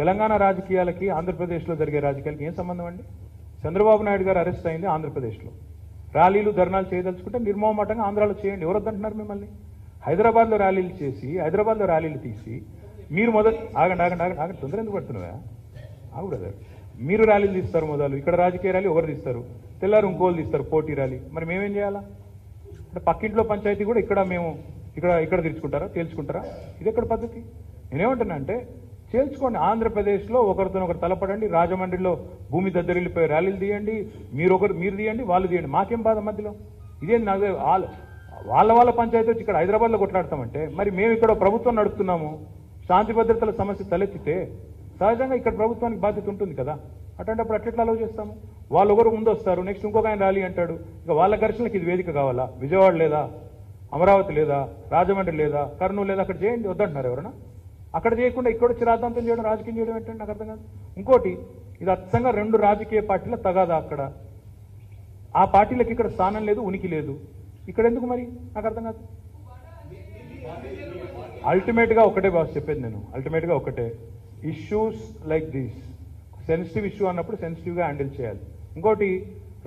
తెలంగాణ రాజకీయాలకి ఆంధ్రప్రదేశ్లో జరిగే రాజకీయాలకి ఏం సంబంధం అండి? చంద్రబాబు నాయుడు గారు అరెస్ట్ అయింది ఆంధ్రప్రదేశ్లో. ర్యాలీలు ధర్నాలు చేయదలుచుకుంటే నిర్మోహమాటంగా ఆంధ్రాలో చేయండి. ఎవరు అంటున్నారు మిమ్మల్ని? హైదరాబాద్లో ర్యాలీలు చేసి హైదరాబాద్లో ర్యాలీలు తీసి మీరు మొదలు ఆగండి ఆగండి ఆగండి ఆగండి. తొందర ఎందుకు పడుతున్నావా? ఆగు బ్రదర్. మీరు ర్యాలీలు తీస్తారు మొదలు. ఇక్కడ రాజకీయ ర్యాలీ ఒకరు తీస్తారు. తెల్లారు ఇంకోళ్ళు తీస్తారు పోటీ ర్యాలీ. మరి మేమేం చేయాలా? అంటే పక్కింట్లో పంచాయతీ కూడా ఇక్కడ మేము ఇక్కడ ఇక్కడ తీర్చుకుంటారా? తేల్చుకుంటారా? ఇది ఎక్కడ పద్ధతి? నేనేమంటున్నా అంటే చేల్చుకోండి ఆంధ్రప్రదేశ్లో ఒకరితో ఒకరు తలపడండి. రాజమండ్రిలో భూమి దద్దరిల్లిపోయి ర్యాలీలు తీయండి. మీరు ఒకరు మీరు తీయండి వాళ్ళు తీయండి. మాకేం బాధ మధ్యలో? ఇదేం నాకు వాళ్ళ వాళ్ళ వాళ్ళ పంచాయతీ వచ్చి ఇక్కడ హైదరాబాద్లో కొట్లాడతామంటే మరి మేము ఇక్కడ ప్రభుత్వం నడుపుతున్నాము. శాంతి భద్రతల సమస్య తలెత్తితే సహజంగా ఇక్కడ ప్రభుత్వానికి బాధ్యత ఉంటుంది కదా. అటువంటిప్పుడు అట్లెట్లా అలవ్ చేస్తాము? వాళ్ళు ఒకరు ముందు వస్తారు నెక్స్ట్ ఇంకొక ఆయన ర్యాలీ అంటాడు. ఇక వాళ్ళ ఘర్షణలకు ఇది వేదిక కావాలా? విజయవాడ లేదా? అమరావతి లేదా? రాజమండ్రి లేదా? కర్నూలు లేదా? అక్కడ చేయండి వద్దంటున్నారు ఎవరన్నా? అక్కడ చేయకుండా ఇక్కడ వచ్చి చేయడం రాజకీయం చేయడం ఏంటంటే నాకు అర్థం కాదు. ఇంకోటి ఇది అచ్చంగా రెండు రాజకీయ పార్టీల తగాదా అక్కడ. ఆ పార్టీలకు ఇక్కడ స్థానం లేదు ఉనికి లేదు. ఇక్కడ ఎందుకు మరి? నాకు అర్థం కాదు. అల్టిమేట్గా ఒకటే బాస్ చెప్పేది నేను. అల్టిమేట్గా ఒకటే. Issues like these sensitive issue అన్నప్పుడు సెన్సిటివ్గా హ్యాండిల్ చేయాలి. ఇంకోటి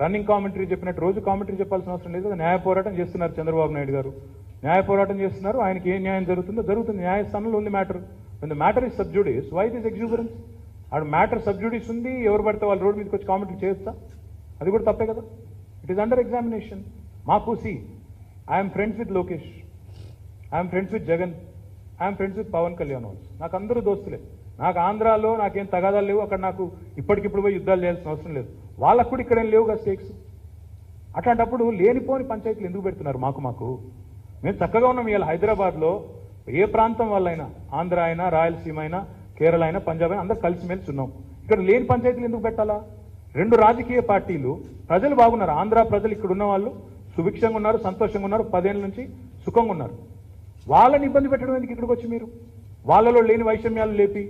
రన్నింగ్ కామెంటరీ చెప్పినట్టు రోజు కామెంటరీ చెప్పాల్సిన అవసరం లేదు కదా. న్యాయ పోరాటం చేస్తున్నారు చంద్రబాబు నాయుడు గారు. న్యాయ పోరాటం చేస్తున్నారు ఆయనకి ఏ న్యాయం జరుగుతుందో జరుగుతుంది. న్యాయస్థానంలో ఉంది matter. The matter is sub judice why this exuberance ఆడు మ్యాటర్ సబ్జుడీస్ ఉంది ఎవరు పడితే వాళ్ళు రోడ్ మీదకి వచ్చి కామెంట్లు చేయొచ్చా? అది కూడా తప్పే కదా. ఇట్ ఈస్ అండర్ ఎగ్జామినేషన్ మాకు see I'm friends with Lokesh I'm friends with Jagan I'm friends with Pawan Kalyan also నాకు అందరూ దోస్తులే. నాకు ఆంధ్రాలో నాకేం తగాదాలు లేవు. అక్కడ నాకు ఇప్పటికిప్పుడు పోయి యుద్ధాలు చేయాల్సిన అవసరం లేదు. వాళ్ళకు కూడా ఇక్కడ ఏం లేవు కదా స్టేక్స్ అట్లాంటప్పుడు లేనిపోని పంచాయతీలు ఎందుకు పెడుతున్నారు మాకు మాకు? మేము చక్కగా ఉన్నాం ఇవాళ హైదరాబాద్లో. ఏ ప్రాంతం వాళ్ళైనా ఆంధ్ర అయినా రాయలసీమ అయినా కేరళ అయినా పంజాబ్ అయినా అందరూ కలిసిమెలిసి ఉన్నాం. ఇక్కడ లేని పంచాయతీలు ఎందుకు పెట్టాలా? రెండు రాజకీయ పార్టీలు ప్రజలు బాగున్నారు. ఆంధ్ర ప్రజలు ఇక్కడ ఉన్న వాళ్ళు సుభిక్షంగా ఉన్నారు సంతోషంగా ఉన్నారు పదేళ్ళ నుంచి సుఖంగా ఉన్నారు. వాళ్ళని ఇబ్బంది పెట్టడం ఎందుకు ఇక్కడికి వచ్చి మీరు? వాళ్ళలో లేని వైషమ్యాలు లేపి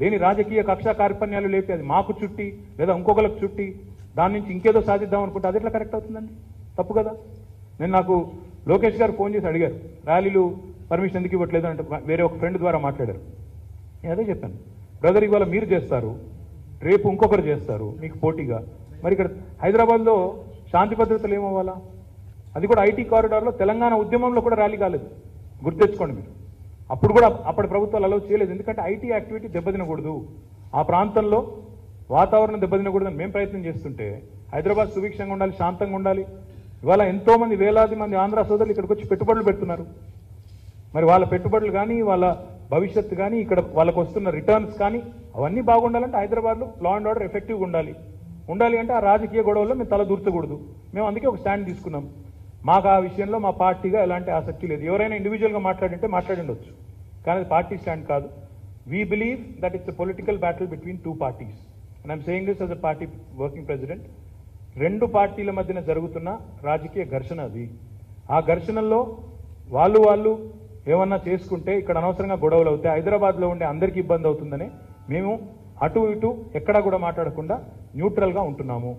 లేని రాజకీయ కక్షా కార్పణ్యాలు లేపి అది మాకు చుట్టి లేదా ఇంకొకరికి చుట్టి దాని నుంచి ఇంకేదో సాధిద్దాం అనుకుంటే అది ఎట్లా కరెక్ట్ అవుతుందండి? తప్పు కదా? నేను నాకు లోకేష్ గారు ఫోన్ చేసి అడిగారు ర్యాలీలు పర్మిషన్ ఎందుకు ఇవ్వట్లేదు అంటే వేరే ఒక ఫ్రెండ్ ద్వారా మాట్లాడారు. నేను అదే చెప్పాను బ్రదర్ ఇవాళ మీరు చేస్తారు రేపు ఇంకొకరు చేస్తారు మీకు పోటీగా. మరి ఇక్కడ హైదరాబాద్లో శాంతి భద్రతలు ఏమవ్వాలా? అది కూడా ఐటీ కారిడార్లో తెలంగాణ ఉద్యమంలో కూడా ర్యాలీ కాలేదు. గుర్తెచ్చుకోండి మీరు. అప్పుడు కూడా అప్పటి ప్రభుత్వాలు అలౌ చేయలేదు. ఎందుకంటే ఐటీ యాక్టివిటీ దెబ్బతినకూడదు. ఆ ప్రాంతంలో వాతావరణం దెబ్బతినకూడదని మేము ప్రయత్నం చేస్తుంటే హైదరాబాద్ సుభిక్షంగా ఉండాలి శాంతంగా ఉండాలి ఇవాళ ఎంతోమంది వేలాది మంది ఆంధ్ర సోదరులు ఇక్కడికి వచ్చి పెట్టుబడులు పెడుతున్నారు. మరి వాళ్ళ పెట్టుబడులు కానీ వాళ్ళ భవిష్యత్తు కానీ ఇక్కడ వాళ్ళకు వస్తున్న రిటర్న్స్ కానీ అవన్నీ బాగుండాలంటే హైదరాబాద్లో లా అండ్ ఆర్డర్ ఎఫెక్టివ్గా ఉండాలి. ఉండాలి అంటే ఆ రాజకీయ గొడవల్లో మేము తల దూర్చకూడదు. మేము అందుకే ఒక స్టాండ్ తీసుకున్నాం. మాకు ఆ విషయంలో మా పార్టీగా ఎలాంటి ఆసక్తి లేదు. ఎవరైనా ఇండివిజువల్గా మాట్లాడింటే మాట్లాడిండొచ్చు. కానీ అది పార్టీ స్టాండ్ కాదు. We believe that it's a political battle between two parties and I'm saying this as a party working president రెండు పార్టీల మధ్యన జరుగుతున్న రాజకీయ ఘర్షణ అది. ఆ ఘర్షణల్లో వాళ్ళు వాళ్ళు ఏమన్నా చేసుకుంటే ఇక్కడ అనవసరంగా గొడవలు అవుతాయి హైదరాబాద్లో ఉండే అందరికీ ఇబ్బంది అవుతుందని మేము అటు ఇటు ఎక్కడా కూడా మాట్లాడకుండా న్యూట్రల్గా ఉంటున్నాము.